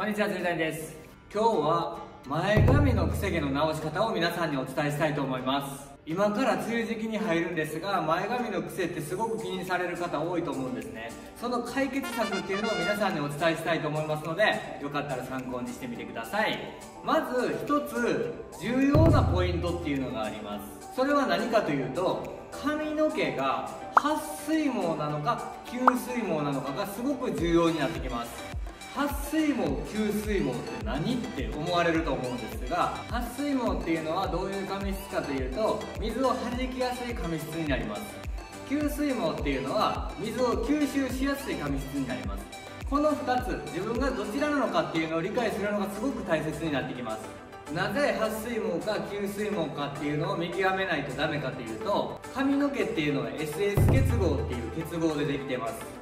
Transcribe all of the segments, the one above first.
こんにちは、ずみたいです。今日は前髪のくせ毛の直し方を皆さんにお伝えしたいと思います。今から梅雨時期に入るんですが、前髪の癖ってすごく気にされる方多いと思うんですね。その解決策っていうのを皆さんにお伝えしたいと思いますので、よかったら参考にしてみてください。まず一つ重要なポイントっていうのがあります。それは何かというと、髪の毛が撥水毛なのか吸水毛なのかがすごく重要になってきます撥水毛吸水毛って何って思われると思うんですが撥水毛っていうのはどういう髪質かというと水を弾きやすい髪質になります。吸水毛っていうのは水を吸収しやすい髪質になります。この2つ自分がどちらなのかっていうのを理解するのがすごく大切になってきます。なぜ撥水毛か吸水毛かっていうのを見極めないとダメかというと髪の毛っていうのは SS 結合っていう結合でできてます。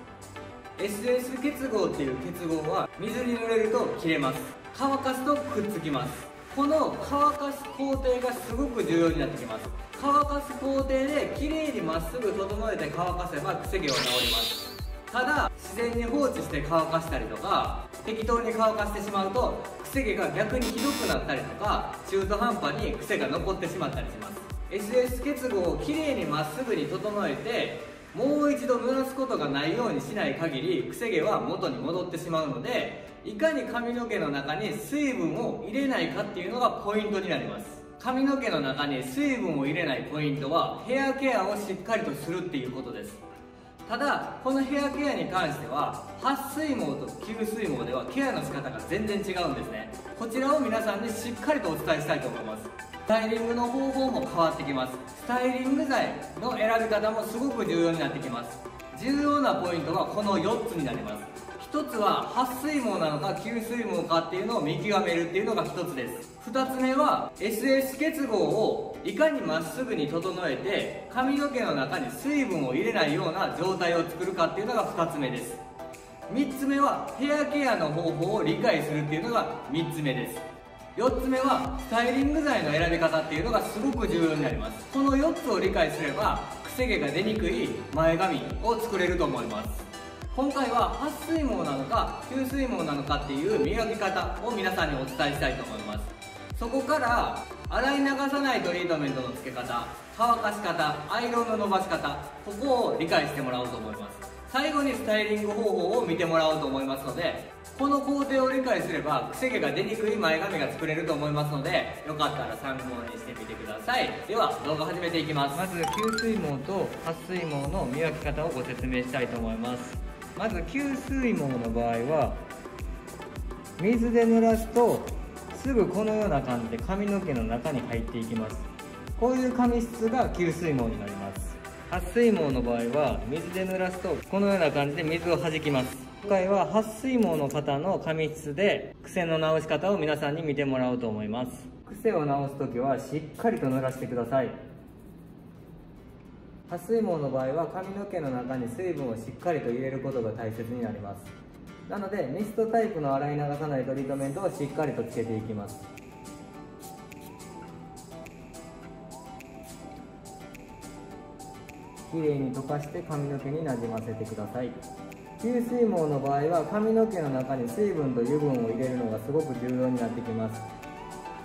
SS 結合っていう結合は水に濡れると切れます。乾かすとくっつきます。この乾かす工程がすごく重要になってきます。乾かす工程できれいにまっすぐ整えて乾かせばくせ毛は治ります。ただ自然に放置して乾かしたりとか適当に乾かしてしまうと癖毛が逆にひどくなったりとか中途半端に癖が残ってしまったりします。SS 結合をきれいにまっすぐに整えてもう一度濡らすことがないようにしない限りくせ毛は元に戻ってしまうのでいかに髪の毛の中に水分を入れないかっていうのがポイントになります。髪の毛の中に水分を入れないポイントはヘアケアをしっかりとするっていうことです。ただこのヘアケアに関しては撥水毛と吸水毛ではケアの仕方が全然違うんですね。こちらを皆さんにしっかりとお伝えしたいと思います。スタイリングの方法も変わってきます。スタイリング剤の選び方もすごく重要になってきます。重要なポイントはこの4つになります。1つは撥水毛なのか吸水毛かっていうのを見極めるっていうのが1つです。2つ目は SS 結合をいかにまっすぐに整えて髪の毛の中に水分を入れないような状態を作るかっていうのが2つ目です。3つ目はヘアケアの方法を理解するっていうのが3つ目です。4つ目はスタイリング剤の選び方っていうのがすごく重要になります。この4つを理解すればくせ毛が出にくい前髪を作れると思います。今回は撥水毛なのか吸水毛なのかっていう見分け方を皆さんにお伝えしたいと思います。そこから洗い流さないトリートメントの付け方乾かし方アイロンの伸ばし方ここを理解してもらおうと思います。最後にスタイリング方法を見てもらおうと思いますのでこの工程を理解すればくせ毛が出にくい前髪が作れると思いますのでよかったら参考にしてみてください。では動画始めていきます。まず吸水毛と撥水毛の見分け方をご説明したいと思います。まず吸水毛の場合は水で濡らすとすぐこのような感じで髪の毛の中に入っていきます。こういう髪質が吸水毛になります。撥水毛の場合は水で濡らすとこのような感じで水を弾きます。今回は撥水毛の方の髪質で癖の直し方を皆さんに見てもらおうと思います。癖を直す時はしっかりと濡らしてください。撥水毛の場合は髪の毛の中に水分をしっかりと入れることが大切になります。なのでミストタイプの洗い流さないトリートメントをしっかりとつけていきます。きれいに溶かして髪の毛になじませてください。吸水毛の場合は髪の毛の中に水分と油分を入れるのがすごく重要になってきます。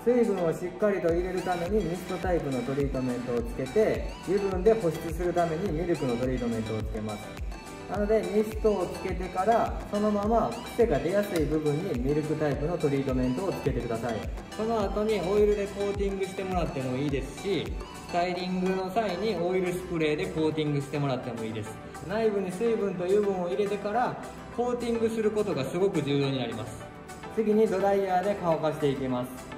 水分をしっかりと入れるためにミストタイプのトリートメントをつけて油分で保湿するためにミルクのトリートメントをつけます。なのでミストをつけてからそのまま癖が出やすい部分にミルクタイプのトリートメントをつけてください。その後にオイルでコーティングしてもらってもいいですしスタイリングの際にオイルスプレーでコーティングしてもらってもいいです。内部に水分と油分を入れてからコーティングすることがすごく重要になります。次にドライヤーで乾かしていきます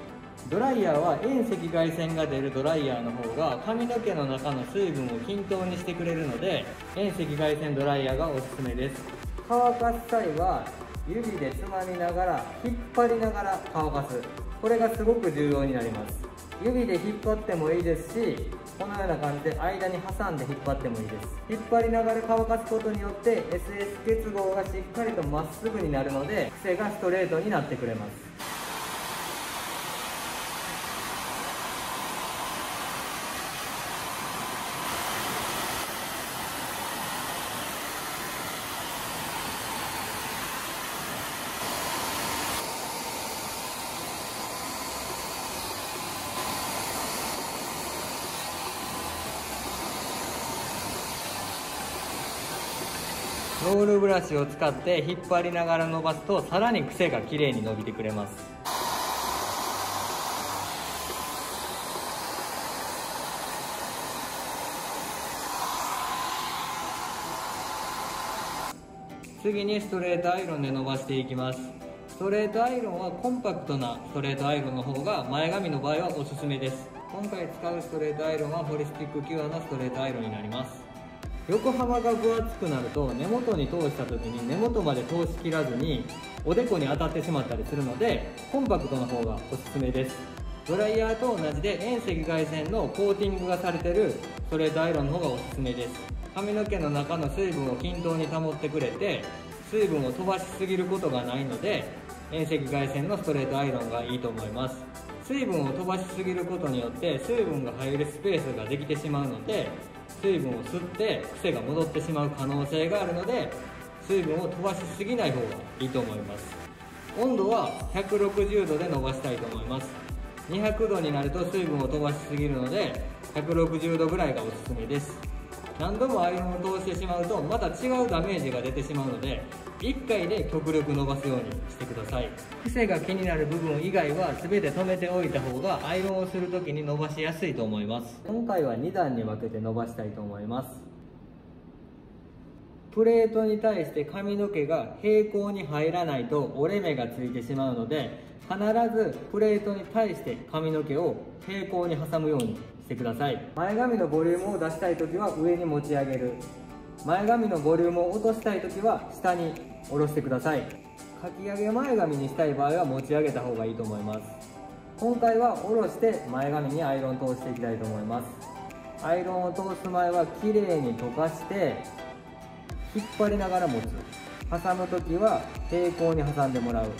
ドライヤーは遠赤外線が出るドライヤーの方が髪の毛の中の水分を均等にしてくれるので遠赤外線ドライヤーがおすすめです。乾かす際は指でつまみながら引っ張りながら乾かす。これがすごく重要になります。指で引っ張ってもいいですしこのような感じで間に挟んで引っ張ってもいいです。引っ張りながら乾かすことによって SS 結合がしっかりとまっすぐになるので癖がストレートになってくれます。ロールブラシを使って引っ張りながら伸ばすとさらに癖がきれいに伸びてくれます。次にストレートアイロンで伸ばしていきます。ストレートアイロンはコンパクトなストレートアイロンの方が前髪の場合はおすすめです。今回使うストレートアイロンはホリスティックキュアのストレートアイロンになります。横幅が分厚くなると根元に通した時に根元まで通しきらずにおでこに当たってしまったりするのでコンパクトの方がおすすめです。ドライヤーと同じで遠赤外線のコーティングがされてるストレートアイロンの方がおすすめです。髪の毛の中の水分を均等に保ってくれて水分を飛ばしすぎることがないので遠赤外線のストレートアイロンがいいと思います。水分を飛ばしすぎることによって水分が入るスペースができてしまうので水分を吸って癖が戻ってしまう可能性があるので水分を飛ばしすぎない方がいいと思います。温度は160度で伸ばしたいと思います。200度になると水分を飛ばしすぎるので160度ぐらいがおすすめです。何度もアイロンを通してしまうとまた違うダメージが出てしまうので1回で極力伸ばすようにしてください。癖が気になる部分以外は全て止めておいた方がアイロンをする時に伸ばしやすいと思います。今回は2段に分けて伸ばしたいと思います。プレートに対して髪の毛が平行に入らないと折れ目がついてしまうので必ずプレートに対して髪の毛を平行に挟むようにしてください。前髪のボリュームを出したい時は上に持ち上げる。前髪のボリュームを落としたい時は下に下ろしてください。かき上げ前髪にしたい場合は持ち上げた方がいいと思います。今回は下ろして前髪にアイロンを通していきたいと思います。アイロンを通す前はきれいに溶かして引っ張りながら持つ。挟む時は平行に挟んでもらう。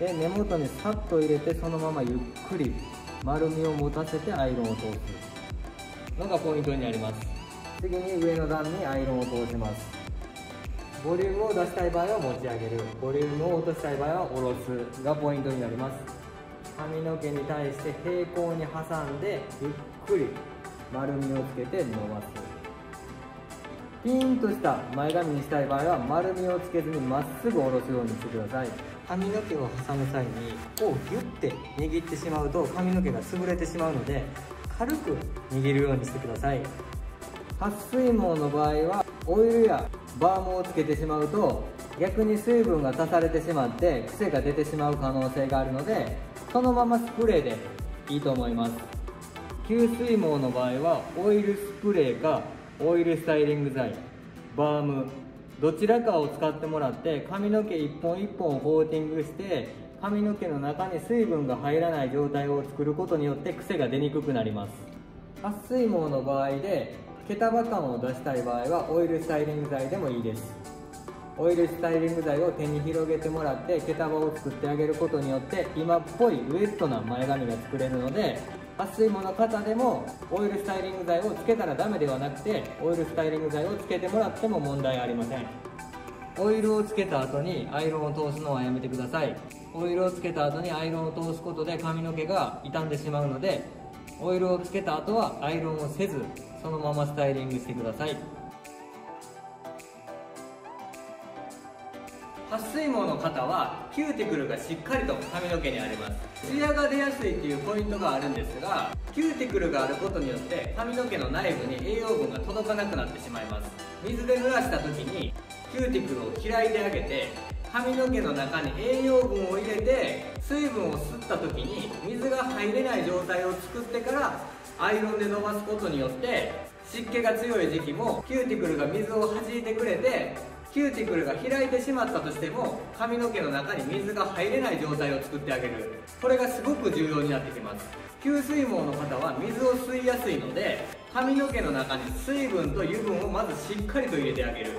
で根元にサッと入れてそのままゆっくり丸みを持たせてアイロンを通すのがポイントになります。次に上の段にアイロンを通します。ボリュームを出したい場合は持ち上げる。ボリュームを落としたい場合は下ろすがポイントになります。髪の毛に対して平行に挟んでゆっくり丸みをつけて伸ばす。ピーンとした前髪にしたい場合は丸みをつけずにまっすぐ下ろすようにしてください。髪の毛を挟む際にこうギュッて握ってしまうと髪の毛が潰れてしまうので軽く握るようにしてください。撥水毛の場合はオイルやバームをつけてしまうと逆に水分が足されてしまって癖が出てしまう可能性があるのでそのままスプレーでいいと思います。吸水毛の場合はオイルスプレーかオイルスタイリング剤バームどちらかを使ってもらって髪の毛一本一本をコーティングして髪の毛の中に水分が入らない状態を作ることによって癖が出にくくなります。撥水毛の場合で毛束感を出したい場合はオイルスタイリング剤でもいいです。オイルスタイリング剤を手に広げてもらって毛束を作ってあげることによって今っぽいウエットな前髪が作れるので撥水毛の方でもオイルスタイリング剤をつけたらダメではなくてオイルスタイリング剤をつけてもらっても問題ありません。オイルをつけた後にアイロンを通すのはやめてください。オイルをつけた後にアイロンを通すことで髪の毛が傷んでしまうのでオイルをつけた後はアイロンをせずそのままスタイリングしてください。撥水毛の方はキューティクルがしっかりと髪の毛にあります。ツヤが出やすいっていうポイントがあるんですがキューティクルがあることによって髪の毛の内部に栄養分が届かなくなってしまいます。水で濡らした時にキューティクルを開いてあげて髪の毛の中に栄養分を入れて水分を吸った時に水が入れない状態を作ってからアイロンで伸ばすことによって湿気が強い時期もキューティクルが水を弾いてくれてキューティクルが開いてしまったとしても髪の毛の中に水が入れない状態を作ってあげる。これがすごく重要になってきます。吸水毛の方は水を吸いやすいので髪の毛の中に水分と油分をまずしっかりと入れてあげる。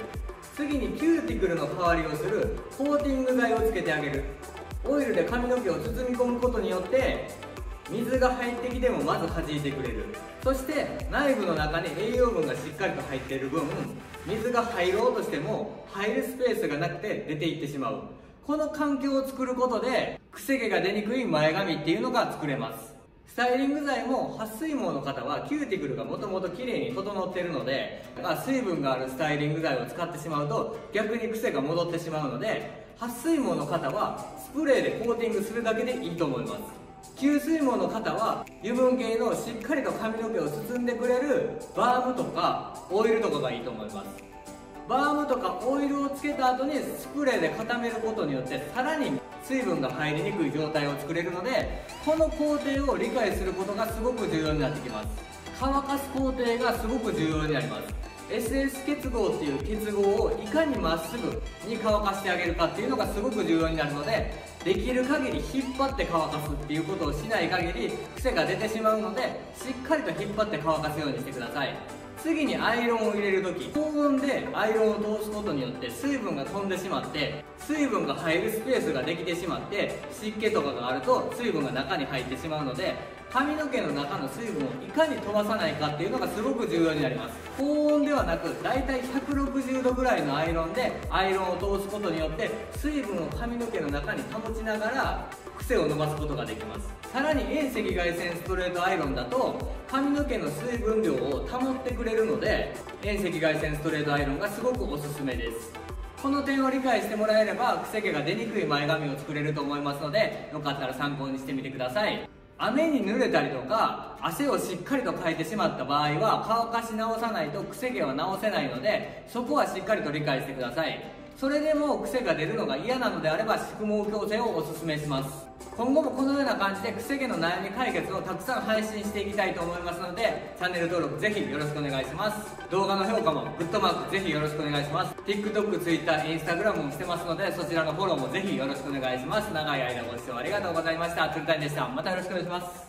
次にキューティクルの代わりをするコーティング剤をつけてあげる。オイルで髪の毛を包み込むことによって水が入ってきてもまず弾いてくれる。そして内部の中に栄養分がしっかりと入っている分水が入ろうとしても入るスペースがなくて出ていってしまう。この環境を作ることでくせ毛が出にくい前髪っていうのが作れます。スタイリング剤も撥水毛の方はキューティクルがもともと綺麗に整っているので、ま、水分があるスタイリング剤を使ってしまうと逆に癖が戻ってしまうので撥水毛の方はスプレーでコーティングするだけでいいと思います。吸水毛の方は油分系のしっかりと髪の毛を包んでくれるバームとかオイルとかがいいと思います。バームとかオイルをつけた後にスプレーで固めることによってさらに水分が入りにくい状態を作れるのでこの工程を理解することがすごく重要になってきます。乾かす工程がすごく重要になります。SS 結合っていう結合をいかにまっすぐに乾かしてあげるかっていうのがすごく重要になるのでできる限り引っ張って乾かすっていうことをしない限り癖が出てしまうのでしっかりと引っ張って乾かすようにしてください。次にアイロンを入れる時高温でアイロンを通すことによって水分が飛んでしまって水分が入るスペースができてしまって湿気とかがあると水分が中に入ってしまうので髪の毛の中の水分をいかに飛ばさないかっていうのがすごく重要になります。高温ではなく大体160度ぐらいのアイロンでアイロンを通すことによって水分を髪の毛の中に保ちながら癖を伸ばすことができます。さらに遠赤外線ストレートアイロンだと髪の毛の水分量を保ってくれるので遠赤外線ストレートアイロンがすごくおすすめです。この点を理解してもらえれば癖毛が出にくい前髪を作れると思いますのでよかったら参考にしてみてください。雨に濡れたりとか汗をしっかりとかいてしまった場合は乾かし直さないと癖毛は直せないのでそこはしっかりと理解してください。それでも癖が出るのが嫌なのであれば宿毛矯正をおすすめします。今後もこのような感じで癖毛の悩み解決をたくさん配信していきたいと思いますのでチャンネル登録ぜひよろしくお願いします。動画の評価もグッドマークぜひよろしくお願いします。TikTok、Twitter、Instagram もしてますのでそちらのフォローもぜひよろしくお願いします。長い間ご視聴ありがとうございました。トゥルタインでした。またよろしくお願いします。